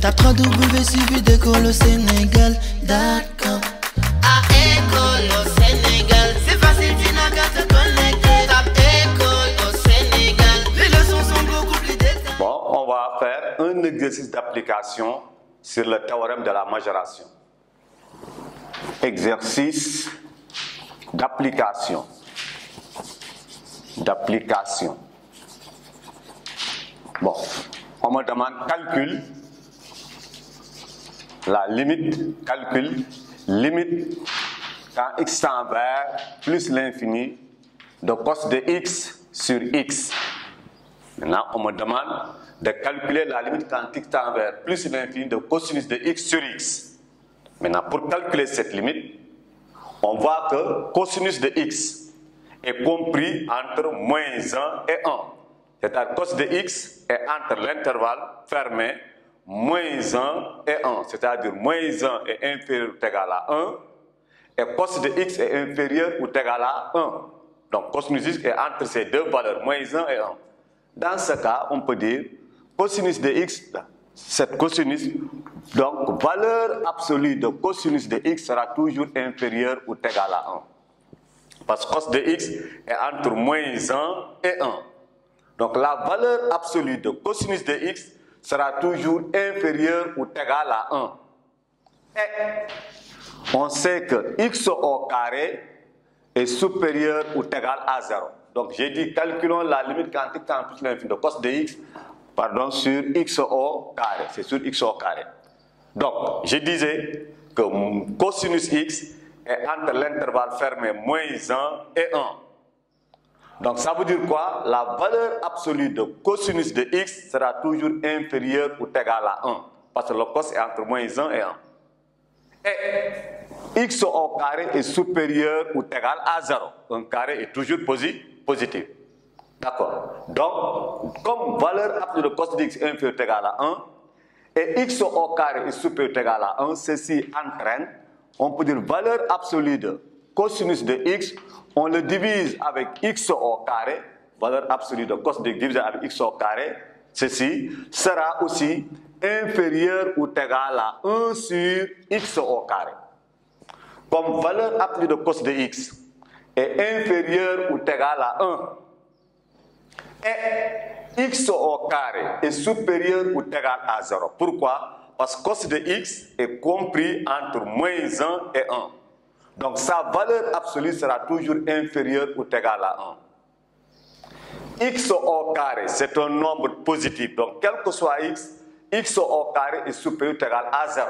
T'as 3 W suivi d'école au Sénégal. D'accord. À école au Sénégal, c'est facile, tu n'as qu'à te connecter. Tape école au Sénégal, les leçons sont beaucoup plus détaillées. Bon, on va faire un exercice d'application sur le théorème de la majoration. Exercice d'application. D'application. Bon, on me demande calcul. La limite, calcul, limite quand x tend vers plus l'infini de cos de x sur x. Maintenant, on me demande de calculer la limite quand x tend vers plus l'infini de cosinus de x sur x. Maintenant, pour calculer cette limite, on voit que cosinus de x est compris entre moins 1 et 1. C'est-à-dire cos de x est entre l'intervalle fermé moins 1 et 1. C'est-à-dire moins 1 est inférieur ou égal à 1 et cos de x est inférieur ou égal à 1. Donc cosinus x est entre ces deux valeurs, moins 1 et 1. Dans ce cas, on peut dire cosinus de x, cette cosinus, donc valeur absolue de cosinus de x sera toujours inférieure ou égale à 1. Parce que cos de x est entre moins 1 et 1. Donc la valeur absolue de cosinus de x sera toujours inférieure ou égale à 1. Et on sait que x au carré est supérieur ou égal à 0. Donc j'ai dit calculons la limite quantique en plus l'infini de cos de x pardon, sur x au carré. C'est sur x au carré. Donc je disais que cosinus x est entre l'intervalle fermé moins 1 et 1. Donc ça veut dire quoi? La valeur absolue de cosinus de x sera toujours inférieure ou égale à 1. Parce que le cos est entre moins 1 et 1. Et x au carré est supérieur ou égal à 0. Un carré est toujours positif. D'accord. Donc, comme valeur absolue de cos de x est inférieure ou égale à 1, et x au carré est supérieur ou égal à 1, ceci entraîne, on peut dire valeur absolue de cosinus de x, on le divise avec x au carré, valeur absolue de cos de x divisé avec x au carré, ceci sera aussi inférieur ou égal à 1 sur x au carré. Comme valeur absolue de cos de x est inférieure ou égal à 1, et x au carré est supérieur ou égal à 0. Pourquoi? Parce que cos de x est compris entre moins 1 et 1. Donc sa valeur absolue sera toujours inférieure ou égale à 1. x au carré, c'est un nombre positif. Donc quel que soit x, x au carré est supérieur ou égal à 0.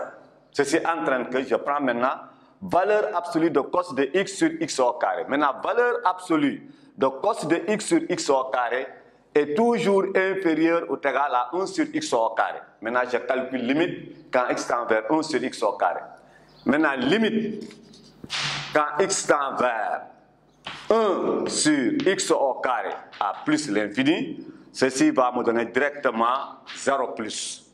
Ceci entraîne que je prends maintenant valeur absolue de cos de x sur x au carré. Maintenant, valeur absolue de cos de x sur x au carré est toujours inférieure ou égale à 1 sur x au carré. Maintenant, je calcule limite quand x tend vers 1 sur x au carré. Maintenant, limite quand x tend vers 1 sur x au carré à plus l'infini, ceci va me donner directement 0 plus.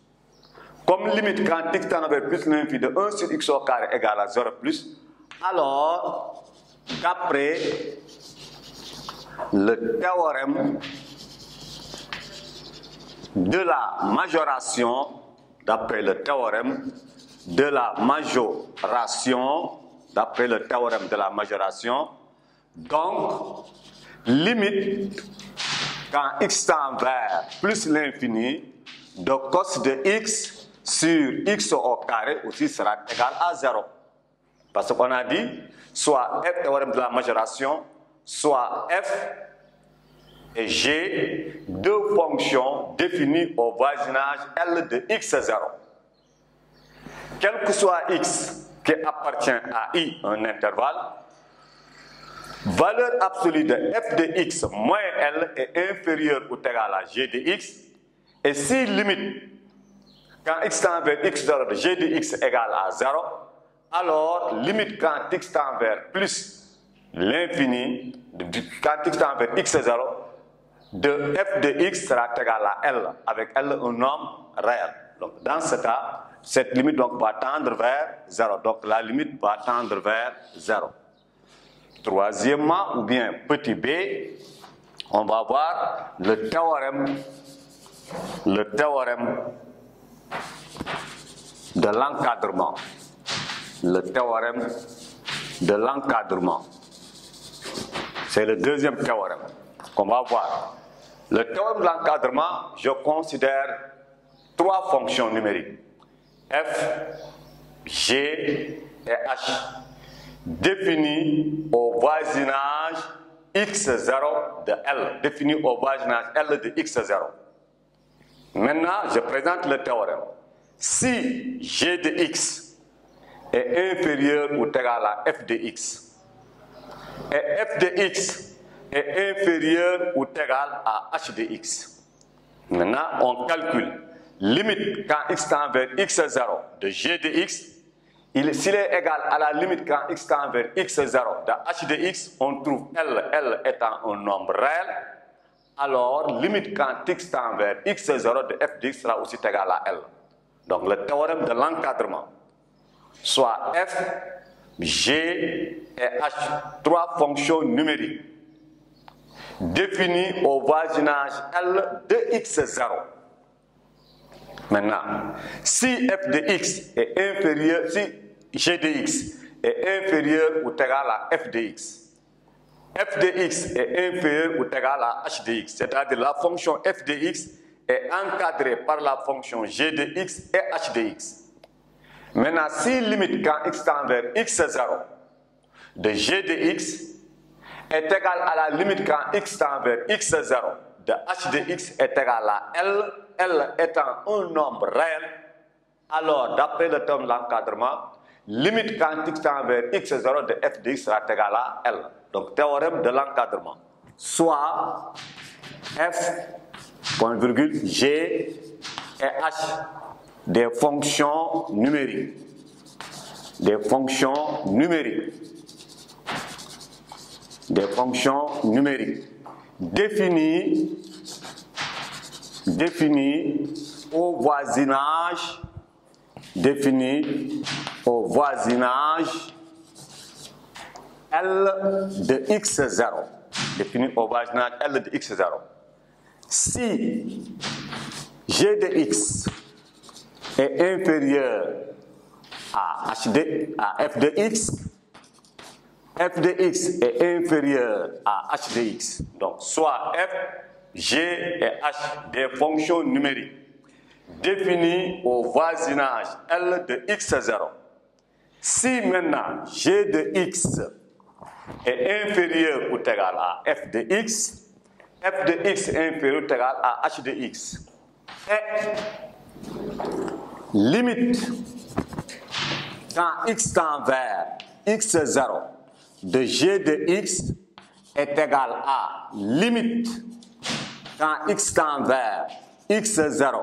Comme limite quand x tend vers plus l'infini de 1 sur x au carré égale à 0 plus, alors d'après le théorème de la majoration, d'après le théorème de la majoration, d'après le théorème de la majoration, donc limite quand x tend vers plus l'infini de cos de x sur x au carré aussi sera égal à 0. Parce qu'on a dit soit f théorème de la majoration, soit f et g deux fonctions définies au voisinage L de x0. Quel que soit x qui appartient à i, un intervalle, valeur absolue de f de x moins L est inférieure ou égale à g de x. Et si limite, quand x tend vers x0 de g de x égale à 0, alors limite quand x tend vers plus l'infini, quand x tend vers x0, de f de x sera égal à L, avec L un nombre réel. Donc dans ce cas, cette limite donc, va tendre vers 0. Donc la limite va tendre vers 0. Troisièmement, ou bien petit b, on va voir le théorème, le théorème de l'encadrement. Le théorème de l'encadrement. C'est le deuxième théorème qu'on va voir. Le théorème de l'encadrement, je considère trois fonctions numériques. F, G et H définies au voisinage x0 de L, définies au voisinage L de x0. Maintenant, je présente le théorème. Si G de x est inférieur ou égal à f de x, et f de x est inférieur ou égal à h de x. Maintenant, on calcule limite quand x tend vers x0 de g de x. S'il est égal à la limite quand x tend vers x0 de h de x, on trouve L, L étant un nombre réel. Alors, limite quand x tend vers x0 de f de x sera aussi égal à L. Donc, le théorème de l'encadrement, soit f, g et h, trois fonctions numériques définies au voisinage L de x0. Maintenant, si f de x est inférieur, si g de x est inférieur ou égal à f de f de est inférieur ou égal à h de c'est-à-dire la fonction f de est encadrée par la fonction g de et h de x. Maintenant, si limite quand x tend vers x0 de g de x est égal à la limite quand x tend vers x0 de h de x est égal à L, L étant un nombre réel, alors d'après le terme de l'encadrement, limite quand x tend vers x0 de f de sera égal à L. Donc théorème de l'encadrement. Soit f, point virgule, g et h des fonctions numériques. Des fonctions numériques. Des fonctions numériques définies, définies au voisinage, définies au voisinage L de x0, définies au voisinage L de x0. Si g de x est inférieur à, h de, à f de x, f de x est inférieur à h de x. Donc, soit f, g et h des fonctions numériques définies au voisinage L de x0. Si maintenant g de x est inférieur ou égal à f de x, f de x est inférieur ou égal à h de x. Et limite quand x tend vers x0 de g de x est égal à limite quand x tend vers x0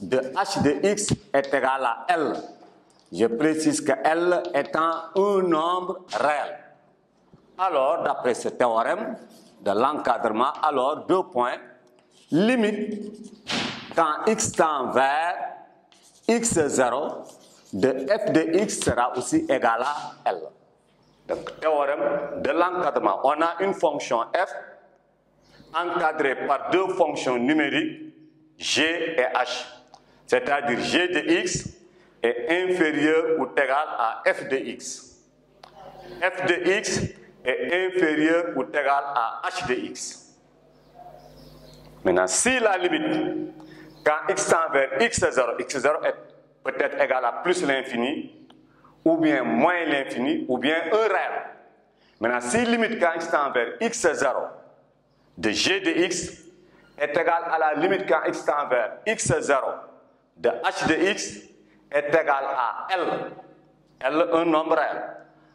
de h de x est égal à L. Je précise que L étant un nombre réel. Alors, d'après ce théorème de l'encadrement, alors deux points, limite quand x tend vers x0 de f de x sera aussi égal à L. Donc, théorème de l'encadrement. On a une fonction f encadrée par deux fonctions numériques, g et h. C'est-à-dire g de x est inférieur ou égal à f de x. f de x est inférieur ou égal à h de x. Maintenant, si la limite, quand x tend vers x0, x0 est peut-être égal à plus l'infini, ou bien moins l'infini, ou bien un réel. Maintenant, si limite quand x tend vers x0 de g de x est égal à la limite quand x tend vers x0 de h de x est égal à L. L, un nombre réel.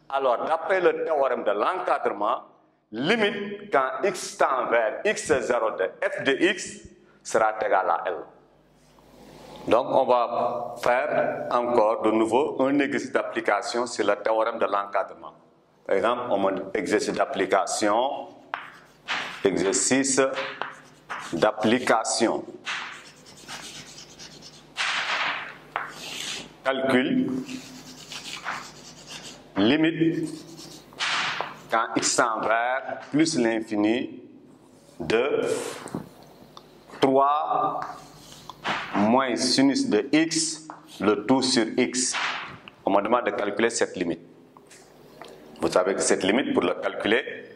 Alors, d'après le théorème de l'encadrement, limite quand x tend vers x0 de f de x sera égal à L. Donc, on va faire encore de nouveau un exercice d'application sur le théorème de l'encadrement. Par exemple, on exercice d'application, exercice d'application. Calcul, limite, quand x tend vers plus l'infini de 3 moins sinus de x, le tout sur x. On me demande de calculer cette limite. Vous savez que cette limite, pour la calculer,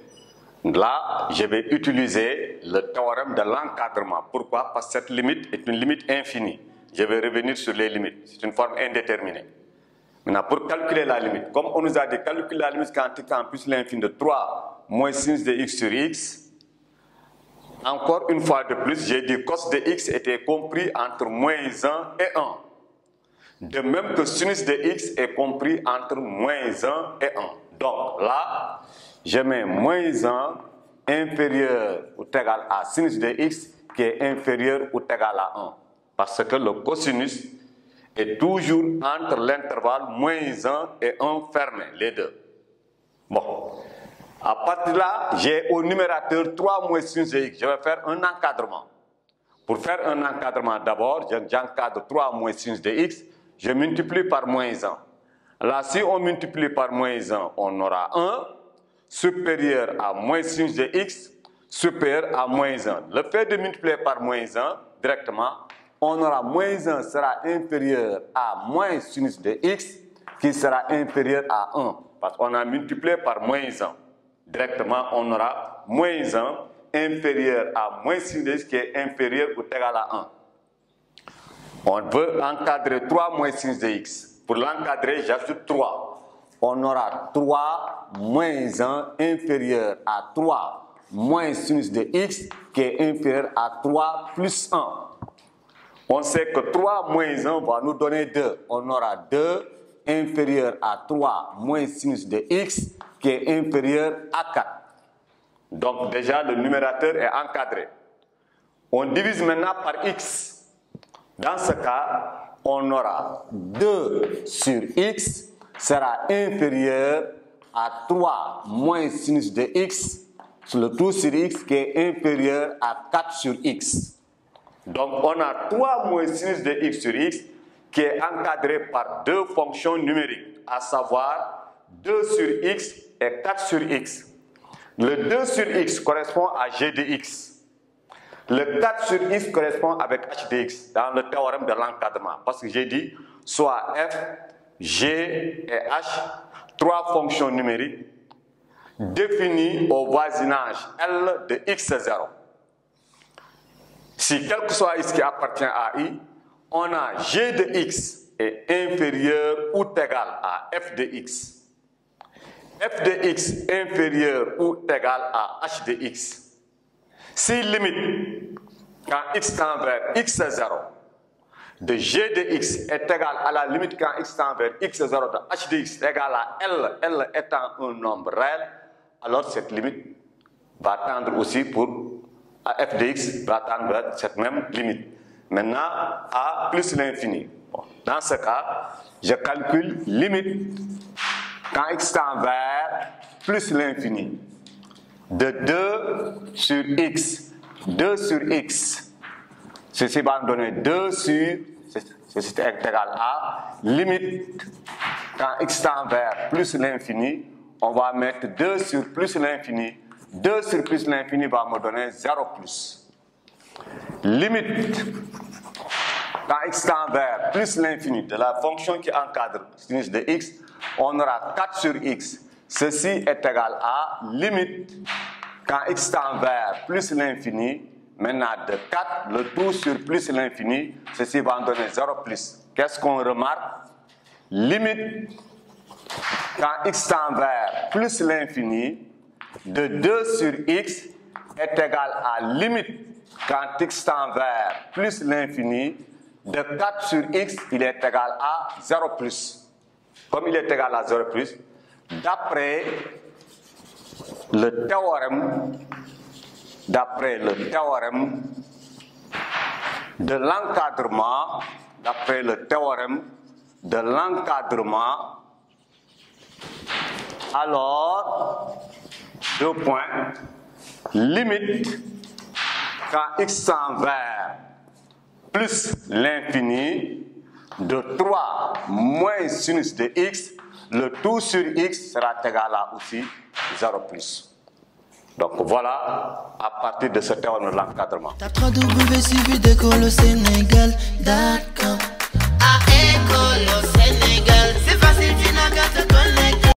là, je vais utiliser le théorème de l'encadrement. Pourquoi? Parce que cette limite est une limite infinie. Je vais revenir sur les limites. C'est une forme indéterminée. Maintenant, pour calculer la limite, comme on nous a dit calculer la limite quantique en plus l'infini de 3 moins sinus de x sur x, encore une fois de plus, j'ai dit cos de x était compris entre moins 1 et 1. De même que sinus de x est compris entre moins 1 et 1. Donc là, je mets moins 1 inférieur ou égal à sinus de x qui est inférieur ou égal à 1. Parce que le cosinus est toujours entre l'intervalle moins 1 et 1 fermé, les deux. Bon. À partir de là, j'ai au numérateur 3 moins sinus de x. Je vais faire un encadrement. Pour faire un encadrement, d'abord, j'encadre 3 moins sinus de x. Je multiplie par moins 1. Là, si on multiplie par moins 1, on aura 1 supérieur à moins sinus de x supérieur à moins 1. Le fait de multiplier par moins 1, directement, on aura moins 1 sera inférieur à moins sinus de x qui sera inférieur à 1. Parce qu'on a multiplié par moins 1. Directement, on aura moins 1 inférieur à moins sinus de x qui est inférieur ou égal à 1. On veut encadrer 3 moins sinus de x. Pour l'encadrer, j'ajoute 3. On aura 3 moins 1 inférieur à 3 moins sinus de x qui est inférieur à 3 plus 1. On sait que 3 moins 1 va nous donner 2. On aura 2 inférieur à 3 moins sinus de x qui est inférieur à 4. Donc déjà le numérateur est encadré. On divise maintenant par x. Dans ce cas, on aura 2 sur x sera inférieur à 3 moins sinus de x sur le tout sur x qui est inférieur à 4 sur x. Donc on a 3 moins sinus de x sur x qui est encadré par deux fonctions numériques, à savoir 2 sur x et 4 sur x. Le 2 sur x correspond à g de x. Le 4 sur x correspond avec h de x dans le théorème de l'encadrement. Parce que j'ai dit soit f, g et h, trois fonctions numériques définies au voisinage L de x0. Si quel que soit x qui appartient à i, on a g de x est inférieur ou égal à f de x. f de x inférieur ou égal à h de x. Si limite, quand x tend vers x0, de g de x est égal à la limite quand x tend vers x0 de h de x est égal à L, L étant un nombre réel, alors cette limite va tendre aussi pour à f de x va tendre vers cette même limite. Maintenant, a plus l'infini. Dans ce cas, je calcule limite quand x tend vers plus l'infini de 2 sur x. 2 sur x. Ceci va me donner 2 sur, ceci est égal à, limite, quand x tend vers plus l'infini, on va mettre 2 sur plus l'infini. 2 sur plus l'infini va me donner 0 plus. Limite, quand x tend vers plus l'infini de la fonction qui encadre sinus de x, on aura 4 sur x. Ceci est égal à limite quand x tend vers plus l'infini, maintenant de 4, le tout sur plus l'infini, ceci va en donner 0 plus. Qu'est-ce qu'on remarque? Limite quand x tend vers plus l'infini, de 2 sur x est égal à limite quand x tend vers plus l'infini, de 4 sur x, il est égal à 0 plus. Comme il est égal à 0 plus, d'après le théorème, d'après le théorème de l'encadrement, d'après le théorème de l'encadrement, alors, deux points, limite quand x tend vers plus l'infini de 3 moins sinus de x, le tout sur x sera égal à aussi 0 plus. Donc voilà, à partir de ce terme de l'encadrement.